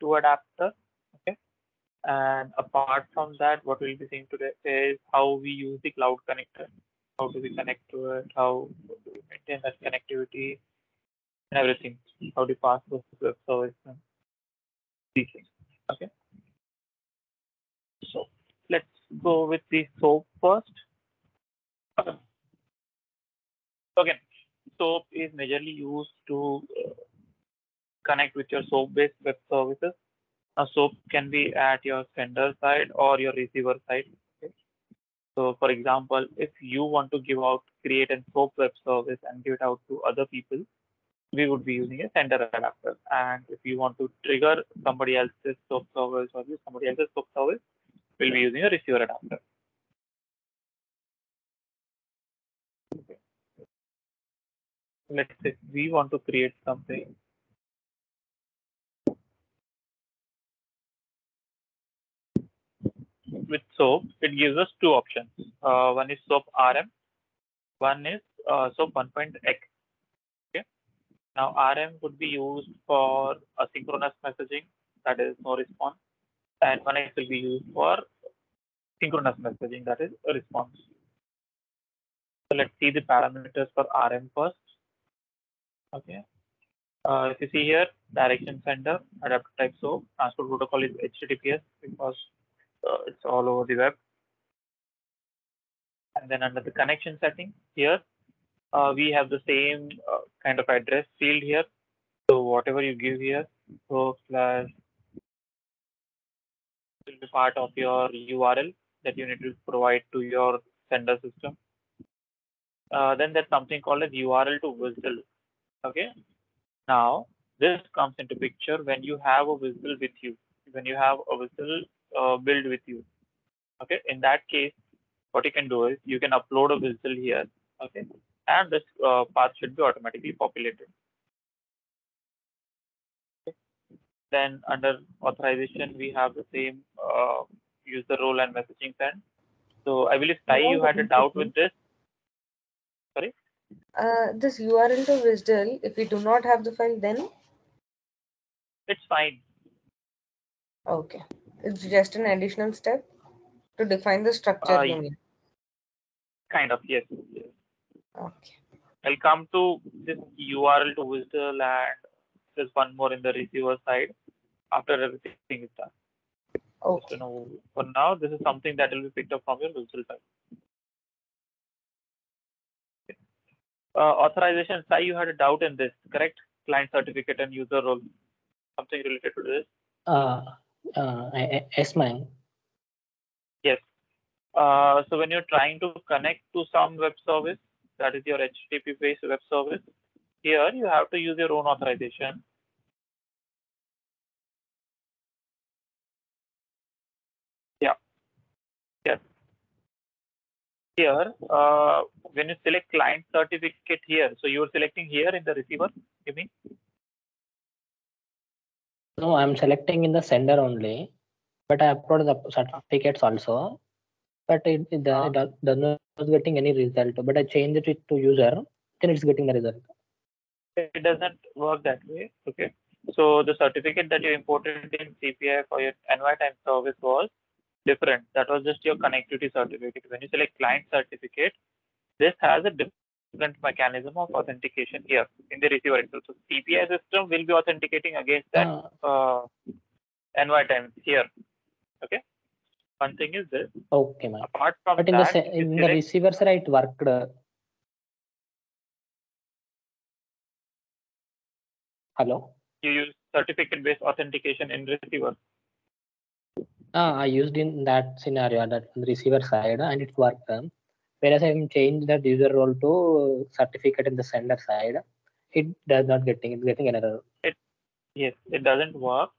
into adapter. Okay. And apart from that, what we'll be seeing today is how we use the cloud connector. How do we connect to it? How do we maintain that connectivity and everything? How do we pass those web service and these things. Okay. So let's go with the SOAP first. Again, SOAP is majorly used to connect with your SOAP-based web services. A SOAP can be at your sender side or your receiver side. So, for example, if you want to give out, create a SOAP web service and give it out to other people, we would be using a sender adapter. And if you want to trigger somebody else's SOAP service or use somebody else's SOAP service, we'll be using a receiver adapter. Let's say we want to create something. With SOAP, it gives us two options. Uh, one is SOAP RM, one is uh, SOAP 1.x. Okay. Now RM would be used for asynchronous messaging, that is no response, and 1x will be used for synchronous messaging, that is a response. So let's see the parameters for RM first. Okay. Uh, if you see here, direction sender, adapter type SOAP, transport protocol is HTTPS because uh, it's all over the web. And then under the connection setting here, uh, we have the same uh, kind of address field here. So whatever you give here, so slash will be part of your URL that you need to provide to your sender system. Uh, then there's something called as URL to WSDL. Okay. Now this comes into picture when you have a WSDL with you. When you have a WSDL uh, build with you. Okay. In that case, what you can do is you can upload a WSDL here. Okay. And this uh, path should be automatically populated. Okay. Then under authorization, we have the same uh, user role and messaging send. So I believe Sai, you had a doubt with this. Sorry. Uh, this URL to WSDL, if we do not have the file, then It's fine. okay, it's just an additional step to define the structure. Uh, you. Kind of. Yes. yes. Okay. I'll come to this URL to WSDL and there's one more in the receiver side after everything is done. So Okay. now, for now, this is something that will be picked up from your WSDL side. Uh, authorization, Sai, you had a doubt in this, correct? Client certificate and user role. Something related to this. Uh, uh, ma'am. Yes. Uh, so when you're trying to connect to some web service, that is your HTTP based web service, here you have to use your own authorization. Yeah. Yes. Here, uh, when you select client certificate here, so you're selecting here in the receiver, you mean? No, I'm selecting in the sender only, but I upload the certificates also. But it, it, Ah. it does not getting any result. But I changed it to user, then it's getting the result. it doesn't work that way. Okay. So the certificate that you imported in CPI for your NY time service was different. That was just your connectivity certificate. When you select client certificate, this has a different mechanism of authentication here in the receiver itself. So CPI system will be authenticating against that Uh, uh, NY time here. Okay. One thing is this. okay, ma'am. Apart from But in the that, you in the receiver side, it worked. Hello. you use certificate based authentication in receiver. Ah, I used in that scenario that on the receiver side and it worked. Whereas I changed that user role to certificate in the sender side, it does not getting it's getting an error. Yes, it doesn't work.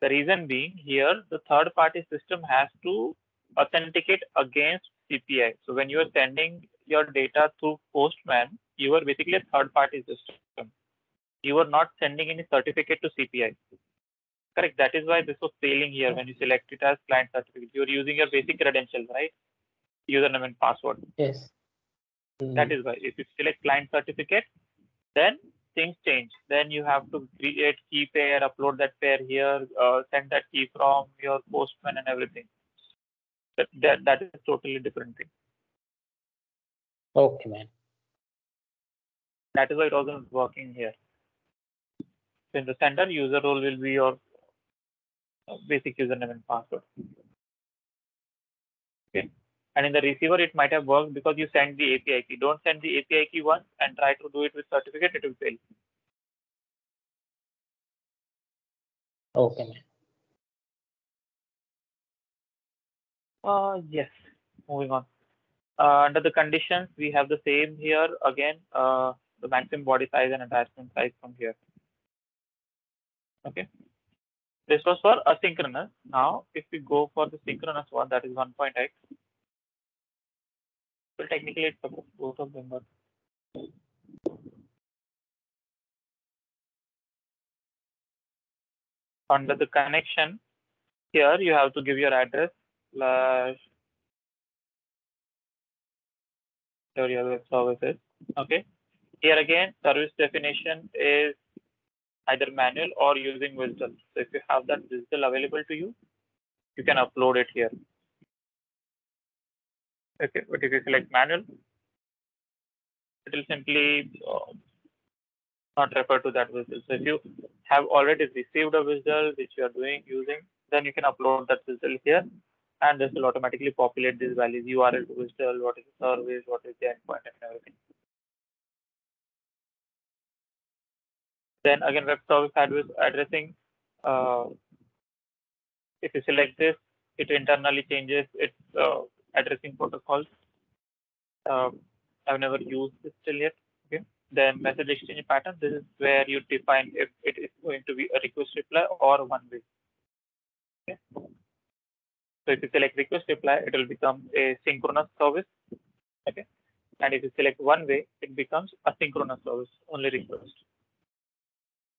The reason being here, the third party system has to authenticate against CPI. So when you are sending your data through Postman, you are basically a third party system. You are not sending any certificate to CPI. Correct. That is why this was failing here when you select it as client certificate. You are using your basic credentials, right? Username and password. Yes. That Mm, is why if you select client certificate, then things change, then you have to create key pair, upload that pair here, uh, send that key from your postman and everything. That, that, that is totally different thing. Okay, man. That is why it wasn't working here. So in the sender, user role will be your uh, basic username and password. Okay. And in the receiver, it might have worked because you send the API key. Don't send the API key once and try to do it with certificate, it will fail. Okay. Uh, yes, moving on. Uh, under the conditions, we have the same here again, uh, the maximum body size and attachment size from here. Okay. This was for asynchronous. Now, if we go for the synchronous one, that is 1.x. Well, technically, supposed both of them, but under the connection, here you have to give your address slash your web service is. Okay. Here again, service definition is either manual or using WSDL. So if you have that WSDL available to you, you can upload it here. Okay, but if you select manual, it will simply uh, not refer to that WSDL. So if you have already received a WSDL which you are doing using, then you can upload that WSDL here and this will automatically populate these values URL to WSDL, what is the service, what is the endpoint and everything. Then again, web service address addressing. Uh, if you select this, it internally changes its uh, addressing protocols. Uh, I've never used this till yet. Okay. Then message exchange pattern. This is where you define if it is going to be a request reply or one way. Okay. So if you select request reply, it will become a synchronous service. Okay. And if you select one way, it becomes asynchronous service, only request.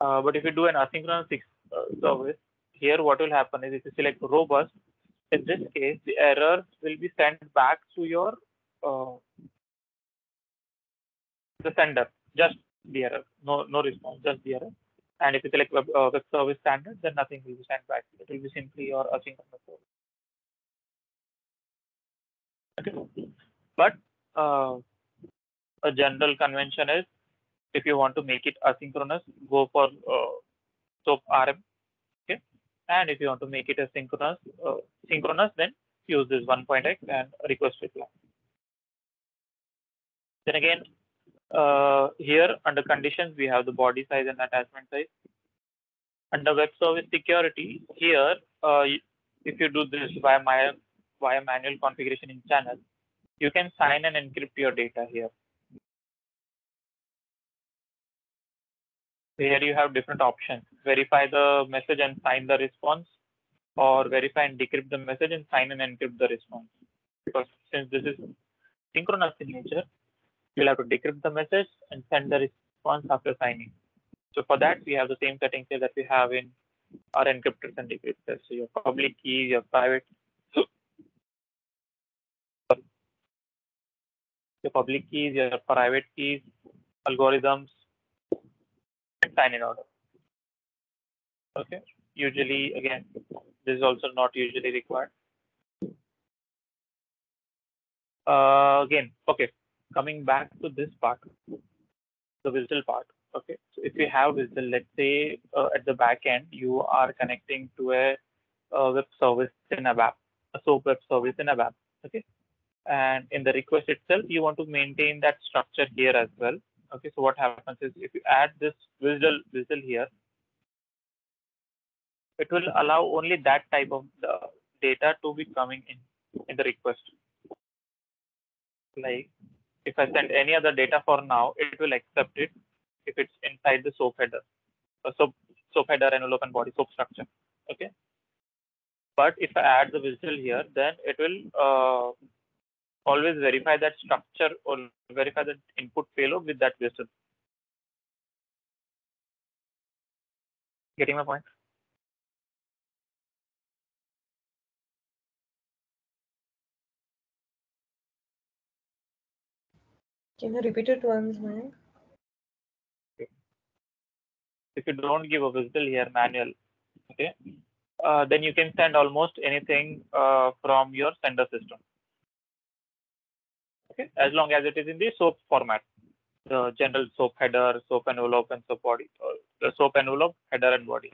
Uh, but if you do an asynchronous uh, service, here what will happen is if you select robust, in this case, the errors will be sent back to your uh, the sender, just the error, no no response, just the error. And if you select web, uh, web service standard, then nothing will be sent back. It will be simply your asynchronous service. Okay. But uh, a general convention is if you want to make it asynchronous, go for uh, SOAP RM. And if you want to make it asynchronous, uh, synchronous, then use this 1.x and request reply. Then again, uh, here under conditions, we have the body size and attachment size. Under web service security, here, uh, if you do this via, my, via manual configuration in channel, you can sign and encrypt your data here. Here you have different options. Verify the message and sign the response or verify and decrypt the message and sign and encrypt the response. Because since this is synchronous in nature, you'll have to decrypt the message and send the response after signing. So for that, we have the same settings here that we have in our encryptors and decryptors. So your public key, your private, your public keys, your private keys, algorithms, and sign in order. Okay. Usually, again, this is also not usually required. Uh, again, okay. Coming back to this part, the WSDL part. Okay. So if you have WSDL, let's say uh, at the back end, you are connecting to a, a web service in a app, a SOAP web service in a app. Okay. And in the request itself, you want to maintain that structure here as well. Okay, so what happens is if you add this WSDL, WSDL here, it will allow only that type of the data to be coming in in the request. Like if I send any other data for now, it will accept it if it's inside the SOAP header, uh, SOAP, SOAP header, envelope, and body SOAP structure. Okay. But if I add the WSDL here, then it will uh, always verify that structure or verify that input payload with that WSDL. Getting my point? Can you repeat it once, Mayank? if you don't give a WSDL here manual, okay, uh, then you can send almost anything uh, from your sender system. Okay, as long as it is in the SOAP format, the general SOAP header, SOAP envelope, and SOAP body, or the SOAP envelope, header, and body.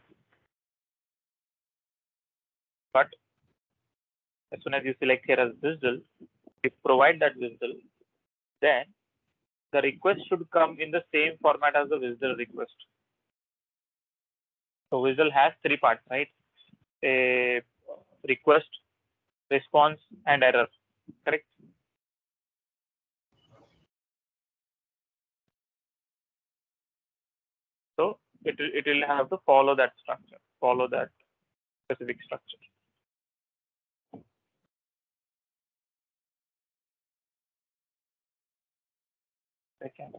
But as soon as you select here as WSDL, you provide that WSDL, then the request should come in the same format as the WSDL request. So WSDL has three parts, right? A request, response, and error, correct? So it it will have to follow that structure, follow that specific structure. Second.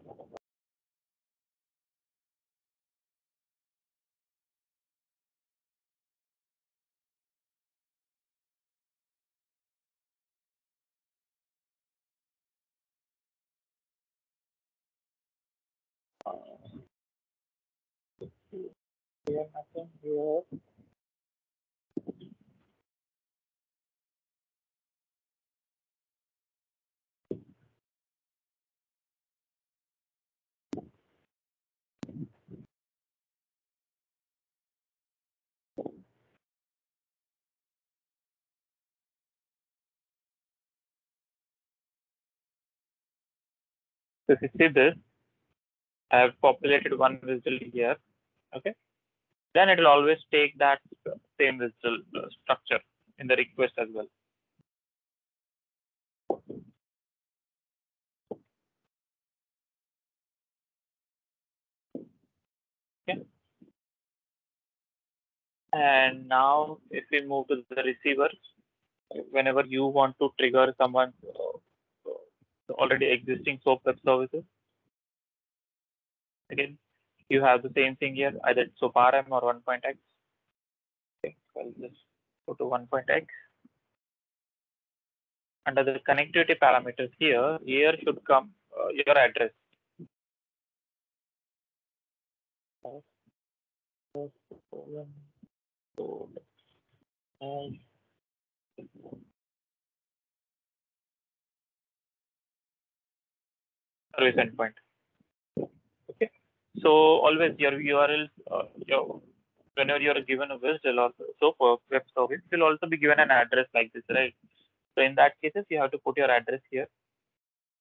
Here, uh, nothing here. So if you see this, I have populated one WSDL here, okay? Then it will always take that same WSDL uh, structure in the request as well. Okay. And now if we move to the receiver, whenever you want to trigger someone's uh, already existing SOAP web services, again, you have the same thing here, either SOAP RM or 1.x. Okay, I'll just go to 1.x. Under the connectivity parameters here, here should come uh, your address. Service endpoint. Okay. So always your URL, uh, your whenever you are given a WSDL or so for web service, will also be given an address like this, right? So in that cases, you have to put your address here.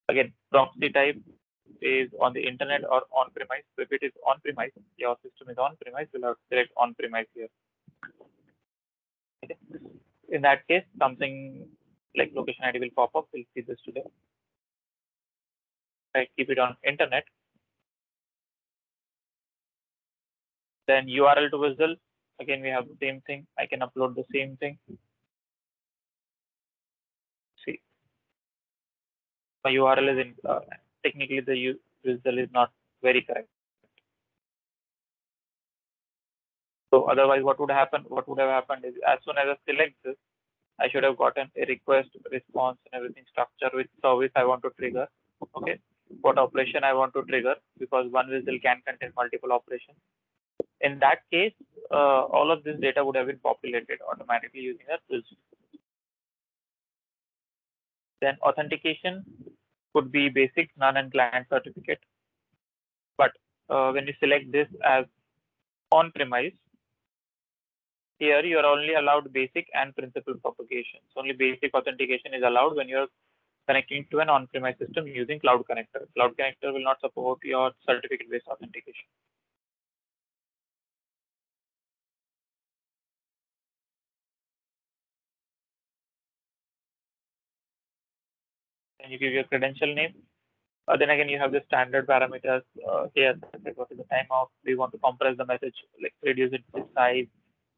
Again, proxy type is on the internet or on premise. So if it is on premise, your system is on premise, you'll have to select on premise here. Okay. In that case, something like location ID will pop up. We'll see this today. I keep it on internet. Then URL to WSDL. Again, we have the same thing. I can upload the same thing. See, my URL is in. Uh, technically, the WSDL is not very correct. So otherwise, what would happen? What would have happened is as soon as I select this, I should have gotten a request, response, and everything structure which service I want to trigger. Okay, what operation I want to trigger because one WSDL can contain multiple operations. In that case, uh, all of this data would have been populated automatically using a WSDL. Then authentication could be basic, none, and client certificate. But uh, when you select this as on-premise, here you are only allowed basic and principal propagation. So Only basic authentication is allowed when you're connecting to an on-premise system using Cloud Connector. Cloud Connector will not support your certificate-based authentication. And you give your credential name. Uh, then again, you have the standard parameters uh, here. What is the timeout? Do you want to compress the message, like reduce its size,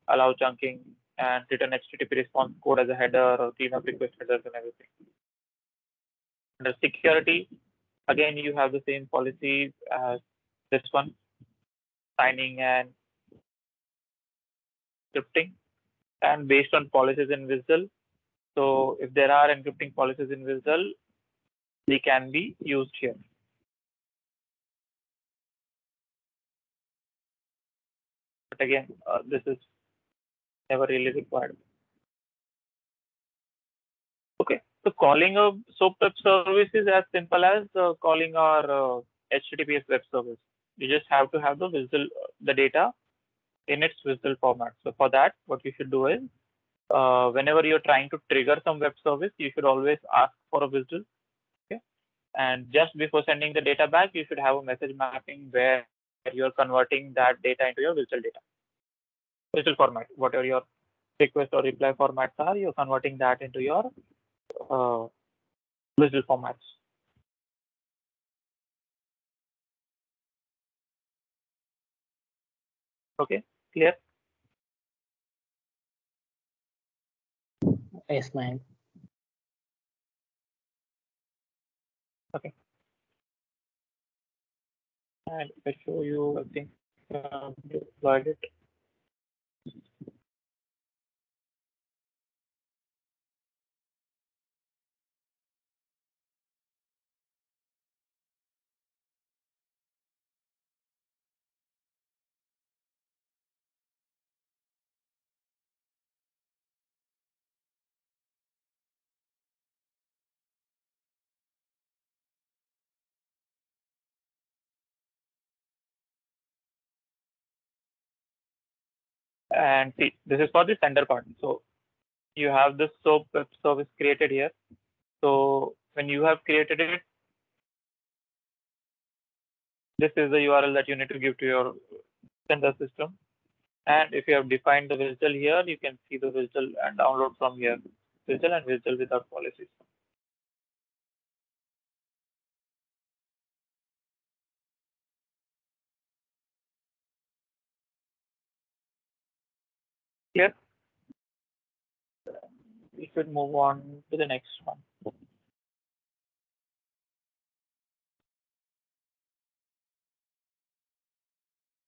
allow chunking, and return HTTP response code as a header or clean up request headers and everything. Under security, again, you have the same policies as this one, signing and scripting, and based on policies in WSDL. So if there are encrypting policies in WSDL, they can be used here. but again, uh, this is never really required. Okay, so calling a SOAP web service is as simple as uh, calling our uh, HTTPS web service. You just have to have the WSDL, the data in its WSDL format. So for that, what you should do is, uh, whenever you're trying to trigger some web service, you should always ask for a WSDL. Okay, and just before sending the data back, you should have a message mapping where you're converting that data into your WSDL data, WSDL format, whatever your request or reply formats are, you're converting that into your uh, WSDL formats. Okay, clear? Yes, ma'am. Okay. And if I show you, I think uh, deployed it. And see, this is for the sender part. So you have this SOAP web service created here. So when you have created it, this is the URL that you need to give to your sender system. And if you have defined the WSDL here, you can see the WSDL and download from here. WSDL and WSDL without policies. We should move on to the next one.